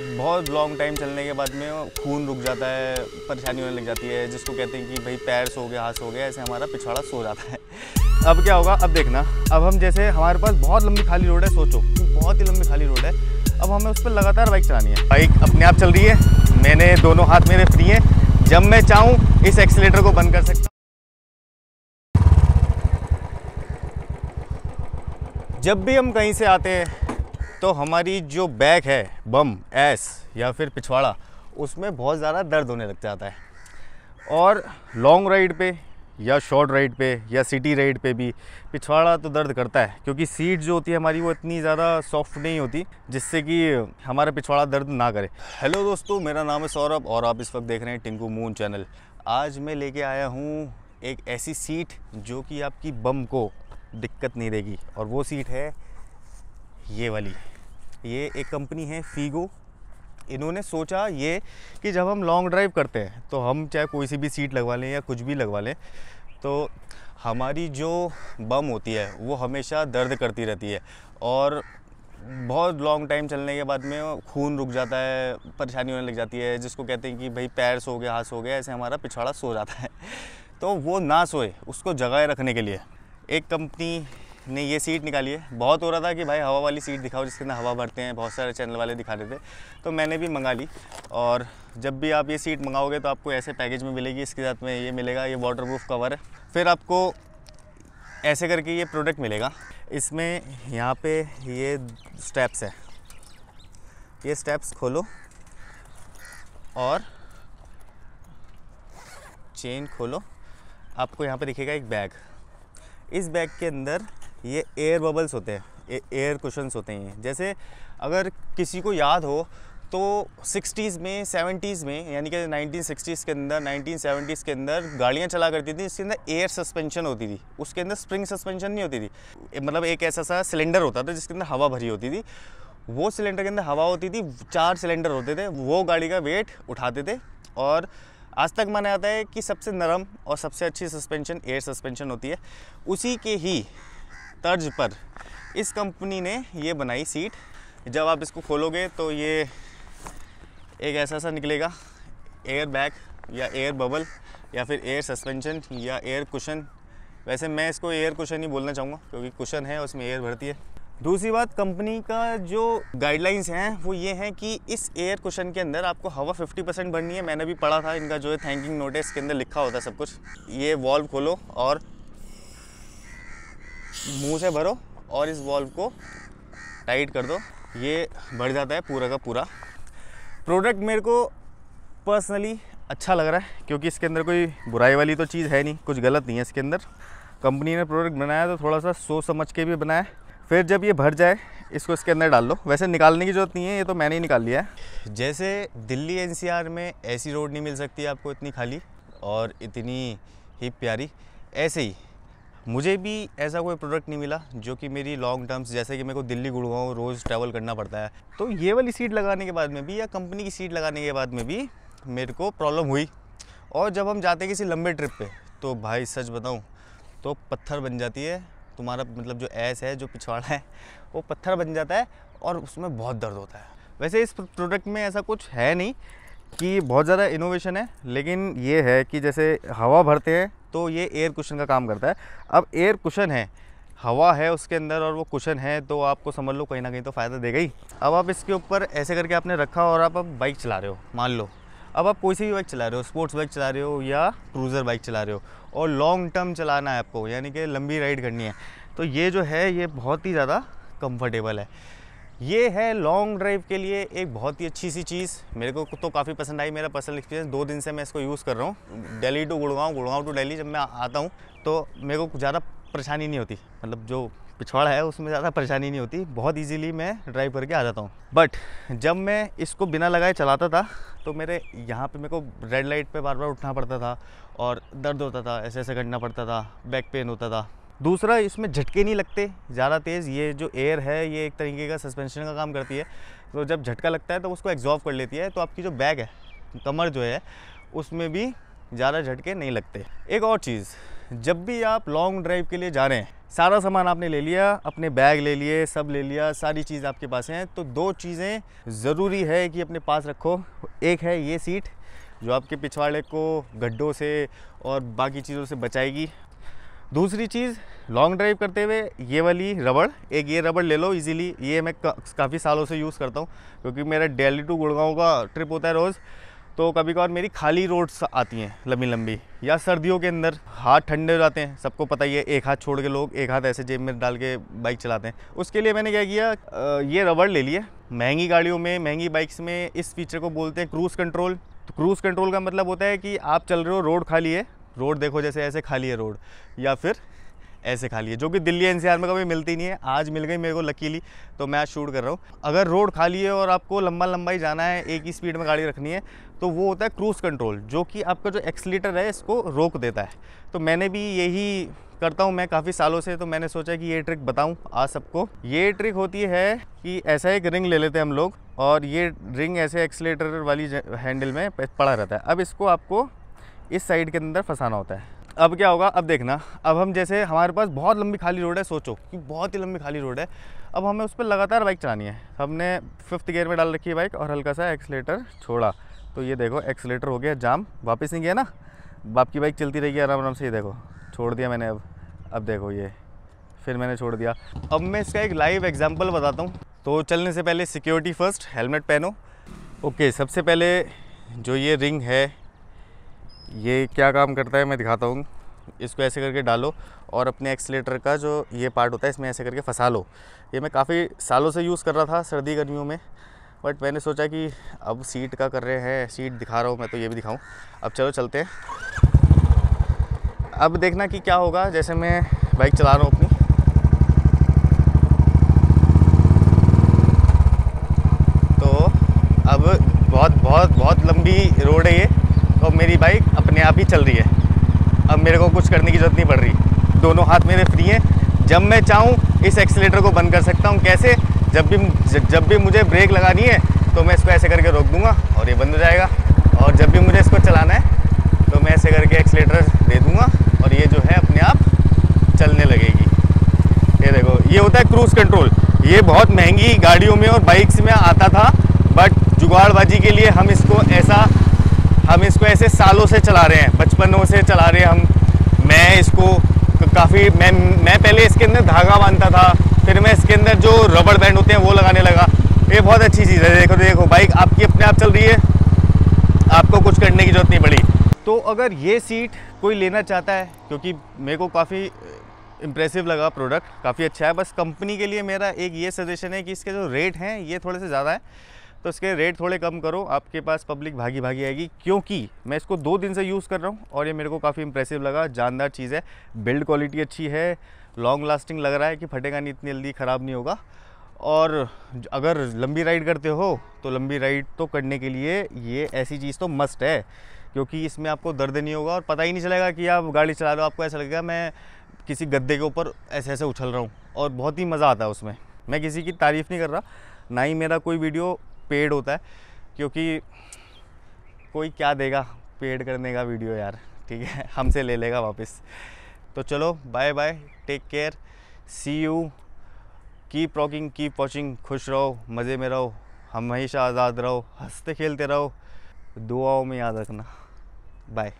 बहुत long time चलने के बाद में खून रुक जाता है, परेशानी होने लग जाती है, जिसको कहते हैं कि भाई पैर सो गया, हाथ सो गया, ऐसे हमारा पिछवाड़ा सो जाता है। अब क्या होगा? अब देखना। अब हम जैसे हमारे पास बहुत लंबी खाली रोड है, सोचो, बहुत ही लंबी खाली रोड है। अब हमें उस पर लगातार बाइक चलानी है। बाइक अपने आप चल रही है। मैंने दोनों हाथ मेरे फ्री हैं। जब मैं चाहूँ, इस एक्सीटर को बंद कर सकता जब भी हम कहीं से आते हैं तो हमारी जो बैक है, बम, एस या फिर पिछवाड़ा, उसमें बहुत ज़्यादा दर्द होने लग जाता है। और लॉन्ग राइड पे या शॉर्ट राइड पे या सिटी राइड पे भी पिछवाड़ा तो दर्द करता है, क्योंकि सीट जो होती है हमारी वो इतनी ज़्यादा सॉफ्ट नहीं होती, जिससे कि हमारा पिछवाड़ा दर्द ना करे। हेलो दोस्तों, मेरा नाम है सौरभ और आप इस वक्त देख रहे हैं टिंकू मून चैनल। आज मैं लेके आया हूँ एक ऐसी सीट जो कि आपकी बम को दिक्कत नहीं देगी, और वो सीट है ये वाली। ये एक कंपनी है फीगो इन्होंने सोचा ये कि जब हम लॉन्ग ड्राइव करते हैं तो हम चाहे कोई सी भी सीट लगवा लें या कुछ भी लगवा लें तो हमारी जो बम होती है, वो हमेशा दर्द करती रहती है और बहुत लॉन्ग टाइम चलने के बाद में खून रुक जाता है, परेशानी होने लग जाती है, जिसको कहते हैं कि भाई पैर सो गया, हाथ सो गया, ऐसे हमारा पिछवाड़ा सो जाता है। तो वो ना सोए, उसको जगाए रखने के लिए एक कंपनी ने ये सीट निकाली है बहुत हो रहा था कि भाई हवा वाली सीट दिखाओ जिसके अंदर हवा भरते हैं, बहुत सारे चैनल वाले दिखा रहे थे तो मैंने भी मंगा ली और जब भी आप ये सीट मंगाओगे तो आपको ऐसे पैकेज में मिलेगी, इसके साथ में ये मिलेगा, ये वाटर प्रूफ कवर है। फिर आपको ऐसे करके ये प्रोडक्ट मिलेगा। इसमें यहाँ पे ये स्टेप्स है। ये स्टेप्स खोलो और चेन खोलो। आपको यहाँ पे दिखेगा एक बैग इस बैग के अंदर ये एयर बबल्स होते हैं एयर कुशंस होते हैं। जैसे अगर किसी को याद हो तो 60s में 70s में, यानी कि 1960s के अंदर 1970s के अंदर गाड़ियाँ चला करती थी, जिसके अंदर एयर सस्पेंशन होती थी। उसके अंदर स्प्रिंग सस्पेंशन नहीं होती थी। मतलब एक ऐसा सा सिलेंडर होता था, जिसके अंदर हवा भरी होती थी। वो सिलेंडर के अंदर हवा होती थी, चार सिलेंडर होते थे। वो गाड़ी का वेट उठाते थे और आज तक माना जाता है कि सबसे नरम और सबसे अच्छी सस्पेंशन एयर सस्पेंशन होती है। उसी के ही तर्ज पर इस कंपनी ने ये बनाई सीट। जब आप इसको खोलोगे तो ये एक ऐसा सा निकलेगा एयर बैग या एयर बबल या फिर एयर सस्पेंशन या एयर कुशन वैसे मैं इसको एयर कुशन ही बोलना चाहूँगा, क्योंकि कुशन है, उसमें एयर भरती है। दूसरी बात, कंपनी का जो गाइडलाइंस हैं, वो ये हैं कि इस एयर कुशन के अंदर आपको हवा 50 परसेंट भरनी है। मैंने भी पढ़ा था, इनका जो है थैंकिंग नोटिस के अंदर लिखा होता है सब कुछ। ये वॉल्व खोलो और मुँह से भरो और इस वॉल्व को टाइट कर दो। ये बढ़ जाता है पूरा का पूरा। प्रोडक्ट मेरे को पर्सनली अच्छा लग रहा है, क्योंकि इसके अंदर कोई बुराई वाली तो चीज़ है नहीं, कुछ गलत नहीं है इसके अंदर। कंपनी ने प्रोडक्ट बनाया तो थोड़ा सा सोच समझ के भी बनाया। फिर जब ये भर जाए, इसको इसके अंदर डाल लो। वैसे निकालने की ज़रूरत नहीं है, ये तो मैंने ही निकाल लिया है। जैसे दिल्ली एनसीआर में ऐसी रोड नहीं मिल सकती आपको इतनी खाली और इतनी ही प्यारी, ऐसे ही। मुझे भी ऐसा कोई प्रोडक्ट नहीं मिला जो कि मेरी लॉन्ग टर्म्स जैसे कि मेरे को दिल्ली गुड़गांव रोज़ ट्रैवल करना पड़ता है। तो ये वाली सीट लगाने के बाद में भी या कंपनी की सीट लगाने के बाद में भी मेरे को प्रॉब्लम हुई। और जब हम जाते किसी लंबे ट्रिप पे तो भाई सच बताऊँ तो पत्थर बन जाती है। तुम्हारा मतलब जो ऐस है, जो पिछवाड़ा है, वो पत्थर बन जाता है और उसमें बहुत दर्द होता है। वैसे इस प्रोडक्ट में ऐसा कुछ है नहीं कि बहुत ज़्यादा इनोवेशन है, लेकिन ये है कि जैसे हवा भरते हैं तो ये एयर कुशन का काम करता है। अब एयर कुशन है, हवा है उसके अंदर और वो कुशन है तो आपको समझ लो कहीं ना कहीं तो फ़ायदा देगा ही। अब आप इसके ऊपर ऐसे करके आपने रखा और आप अब बाइक चला रहे हो, मान लो। अब आप कोई सी भी बाइक चला रहे हो स्पोर्ट्स बाइक चला रहे हो या क्रूज़र बाइक चला रहे हो, और लॉन्ग टर्म चलाना है आपको, यानी कि लंबी राइड करनी है तो ये जो है, ये बहुत ही ज़्यादा कम्फर्टेबल है। ये है लॉन्ग ड्राइव के लिए एक बहुत ही अच्छी सी चीज़। मेरे को तो काफ़ी पसंद आई, मेरा पर्सनल एक्सपीरियंस दो दिन से मैं इसको यूज़ कर रहा हूँ। दिल्ली टू गुड़गांव गुड़गांव टू दिल्ली जब मैं आता हूँ तो मेरे को ज़्यादा परेशानी नहीं होती। मतलब जो पिछवाड़ा है, उसमें ज़्यादा परेशानी नहीं होती। बहुत ईजीली मैं ड्राइव करके आ जाता हूँ। बट जब मैं इसको बिना लगाए चलाता था तो मेरे यहाँ पे मेरे को रेड लाइट पे बार बार उठना पड़ता था और दर्द होता था ऐसे ऐसे करना पड़ता था बैक पेन होता था। दूसरा, इसमें झटके नहीं लगते, ज़्यादा तेज़। ये जो एयर है, ये एक तरीके का सस्पेंशन का काम करती है। तो जब झटका लगता है तो उसको एग्जॉर्व कर लेती है। तो आपकी जो बैग है, कमर जो है, उसमें भी ज़्यादा झटके नहीं लगते। एक और चीज़, जब भी आप लॉन्ग ड्राइव के लिए जा रहे हैं, सारा सामान आपने ले लिया, अपने बैग ले लिए, सब ले लिया, सारी चीज़ आपके पास हैं तो दो चीज़ें ज़रूरी है कि अपने पास रखो। एक है ये सीट जो आपके पिछवाड़े को गड्ढों से और बाकी चीज़ों से बचाएगी। दूसरी चीज़ लॉन्ग ड्राइव करते हुए ये वाली रबड़, एक ये रबड़ ले लो इजीली ये मैं काफ़ी सालों से यूज़ करता हूँ, क्योंकि मेरा डेली टू गुड़गांव का ट्रिप होता है रोज़ तो कभी कभार मेरी खाली रोड्स आती हैं लंबी लंबी या सर्दियों के अंदर हाथ ठंडे हो जाते हैं, सबको पता ही है, एक हाथ छोड़ के लोग एक हाथ ऐसे जेब में डाल के बाइक चलाते हैं। उसके लिए मैंने क्या किया ये रबड़ ले लिया महँगी गाड़ियों में, महँगी बाइक्स में, इस फीचर को बोलते हैं क्रूज़ कंट्रोल तो क्रूज़ कंट्रोल का मतलब होता है कि आप चल रहे हो रोड खाली है रोड देखो जैसे ऐसे खाली है रोड, या फिर ऐसे खाली है, जो कि दिल्ली एनसीआर में कभी मिलती नहीं है। आज मिल गई मेरे को लकीली तो मैं आज शूट कर रहा हूँ। अगर रोड खाली है और आपको लंबा लंबा ही जाना है, एक ही स्पीड में गाड़ी रखनी है तो वो होता है क्रूज़ कंट्रोल जो कि आपका जो एक्सलीटर है, इसको रोक देता है। तो मैंने भी यही करता हूँ, मैं काफ़ी सालों से तो मैंने सोचा कि ये ट्रिक बताऊँ आज सबको। ये ट्रिक होती है कि ऐसा एक रिंग ले लेते हैं हम लोग, और ये रिंग ऐसे एक्सलेटर वाली हैंडल में पड़ा रहता है। अब इसको आपको इस साइड के अंदर फंसाना होता है। अब क्या होगा? अब देखना। अब हम जैसे हमारे पास बहुत लंबी खाली रोड है, सोचो कि बहुत ही लंबी खाली रोड है। अब हमें उस पर लगातार बाइक चलानी है। हमने फिफ्थ गियर में डाल रखी है बाइक और हल्का सा एक्सलेटर छोड़ा। तो ये देखो, एक्सलेटर हो गया, जाम। वापस नहीं गया ना? बाप की बाइक चलती रहेगी आराम आराम से, ये देखो। छोड़ दिया मैंने अब। अब देखो ये। फिर मैंने छोड़ दिया। अब मैं इसका एक लाइव एग्ज़ाम्पल बताता हूँ। तो चलने से पहले सिक्योरिटी फ़र्स्ट हेलमेट पहनो। ओके सबसे पहले जो ये रिंग है ये क्या काम करता है मैं दिखाता हूँ। इसको ऐसे करके डालो और अपने एक्सलेटर का जो ये पार्ट होता है, इसमें ऐसे करके फंसा लो ये मैं काफ़ी सालों से यूज़ कर रहा था, सर्दी गर्मियों में, बट मैंने सोचा कि अब सीट का कर रहे हैं, सीट दिखा रहा हूँ मैं तो ये भी दिखाऊँ। अब चलो चलते हैं। अब देखना कि क्या होगा, जैसे मैं बाइक चला रहा हूँ अपनी। तो अब बहुत बहुत बहुत लंबी रोड है ये। तो मेरी बाइक अपने आप ही चल रही है। अब मेरे को कुछ करने की ज़रूरत नहीं पड़ रही। दोनों हाथ मेरे फ्री हैं। जब मैं चाहूँ, इस एक्सीटर को बंद कर सकता हूँ। कैसे? जब भी जब भी मुझे ब्रेक लगानी है तो मैं इसको ऐसे करके रोक दूँगा और ये बंद हो जाएगा। और जब भी मुझे इसको चलाना है तो मैं ऐसे करके एक्सीटर दे दूँगा और ये जो है अपने आप चलने लगेगी। ये देखो, ये होता है क्रूज़ कंट्रोल ये बहुत महँगी गाड़ियों में और बाइक्स में आता था बट जुगाड़बाजी के लिए हम इसको ऐसा हम इसको ऐसे सालों से चला रहे हैं, बचपनों से चला रहे हैं हम। मैं इसको काफ़ी, मैं मैं पहले इसके अंदर धागा बांधता था, फिर मैं इसके अंदर जो रबड़ बैंड होते हैं वो लगाने लगा। ये बहुत अच्छी चीज़ है, देखो देखो बाइक आपकी अपने आप चल रही है। आपको कुछ करने की ज़रूरत नहीं पड़ी। तो अगर ये सीट कोई लेना चाहता है, क्योंकि मेरे को काफ़ी इम्प्रेसिव लगा प्रोडक्ट काफ़ी अच्छा है, बस कंपनी के लिए मेरा एक ये सजेशन है कि इसके जो रेट हैं, ये थोड़े से ज़्यादा है। तो इसके रेट थोड़े कम करो, आपके पास पब्लिक भागी भागी आएगी, क्योंकि मैं इसको दो दिन से यूज़ कर रहा हूँ और ये मेरे को काफ़ी इंप्रेसिव लगा, जानदार चीज़ है। बिल्ड क्वालिटी अच्छी है लॉन्ग लास्टिंग लग रहा है कि फटेगा नहीं, इतनी जल्दी ख़राब नहीं होगा। और अगर लंबी राइड करते हो तो लंबी राइड तो करने के लिए ये ऐसी चीज़ तो मस्ट है, क्योंकि इसमें आपको दर्द नहीं होगा और पता ही नहीं चलेगा कि आप गाड़ी चला रहे हो आपको ऐसा लगेगा मैं किसी गद्दे के ऊपर ऐसे ऐसे उछल रहा हूँ। और बहुत ही मज़ा आता है उसमें। मैं किसी की तारीफ़ नहीं कर रहा, ना ही मेरा कोई वीडियो पेड होता है, क्योंकि कोई क्या देगा पेड करने का वीडियो यार, ठीक है? हमसे ले लेगा वापस। तो चलो bye bye take care see you keep rocking keep watching खुश रहो, मज़े में रहो, हमेशा आज़ाद रहो, हँसते खेलते रहो, दुआओं में याद रखना। बाय